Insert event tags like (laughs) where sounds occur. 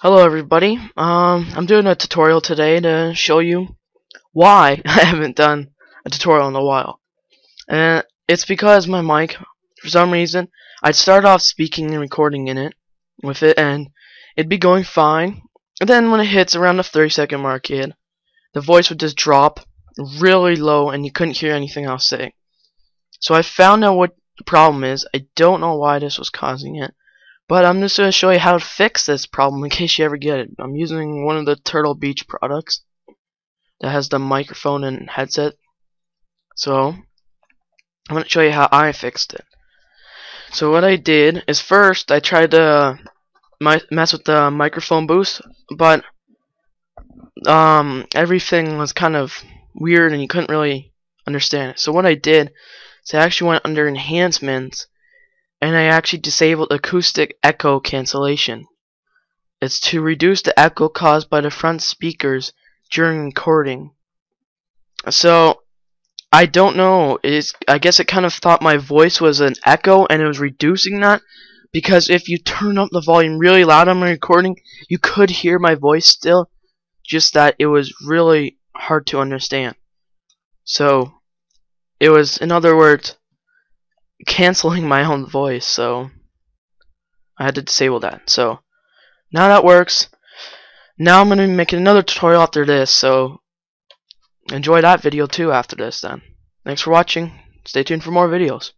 Hello everybody, um, I'm doing a tutorial today to show you why (laughs) I haven't done a tutorial in a while. And it's because my mic, for some reason, I'd start off speaking and recording in it, with it, and it'd be going fine. And then when it hits around the 30 second mark, it, the voice would just drop really low and you couldn't hear anything I was saying. So I found out what the problem is. I don't know why this was causing it. But I'm just going to show you how to fix this problem in (laughs) case you ever get it. I'm using one of the Turtle Beach products that has the microphone and headset. So, I'm going to show you how I fixed it. So what I did is first I tried to mess with the microphone boost, but um, everything was kind of weird and you couldn't really understand it. So what I did is I actually went under enhancements and I actually disabled acoustic echo cancellation. It's to reduce the echo caused by the front speakers during recording. So I don't know. Is I guess it kind of thought my voice was an echo and it was reducing that because if you turn up the volume really loud on my recording, you could hear my voice still, just that it was really hard to understand. So it was, in other words, canceling my own voice, so I had to disable that. So now that works. Now I'm going to be making another tutorial after this, so enjoy that video too after this then. Thanks for watching. Stay tuned for more videos.